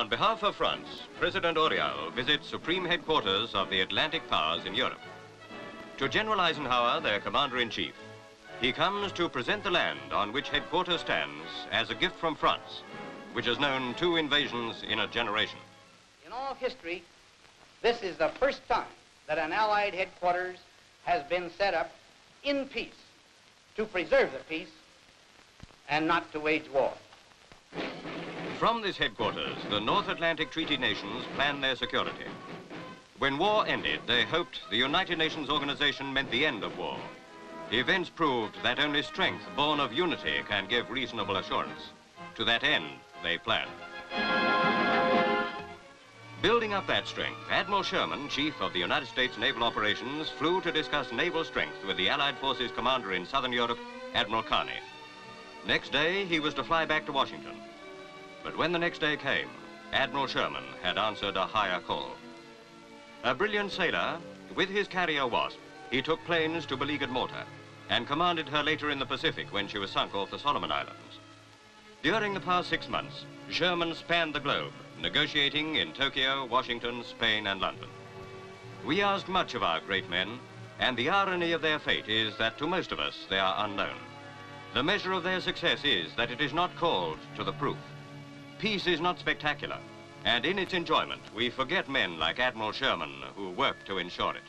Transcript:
On behalf of France, President Auriol visits supreme headquarters of the Atlantic powers in Europe. To General Eisenhower, their commander-in-chief, he comes to present the land on which headquarters stands as a gift from France, which has known two invasions in a generation. In all history, this is the first time that an Allied headquarters has been set up in peace to preserve the peace and not to wage war. From this headquarters, the North Atlantic Treaty Nations planned their security. When war ended, they hoped the United Nations organization meant the end of war. Events proved that only strength born of unity can give reasonable assurance. To that end, they planned. Building up that strength, Admiral Sherman, Chief of the United States Naval Operations, flew to discuss naval strength with the Allied Forces Commander in Southern Europe, Admiral Carney. Next day, he was to fly back to Washington. But when the next day came, Admiral Sherman had answered a higher call. A brilliant sailor, with his carrier Wasp, he took planes to beleaguered Malta and commanded her later in the Pacific when she was sunk off the Solomon Islands. During the past six months, Sherman spanned the globe, negotiating in Tokyo, Washington, Spain, and London. We asked much of our great men, and the irony of their fate is that to most of us, they are unknown. The measure of their success is that it is not called to the proof. Peace is not spectacular, and in its enjoyment, we forget men like Admiral Sherman who worked to ensure it.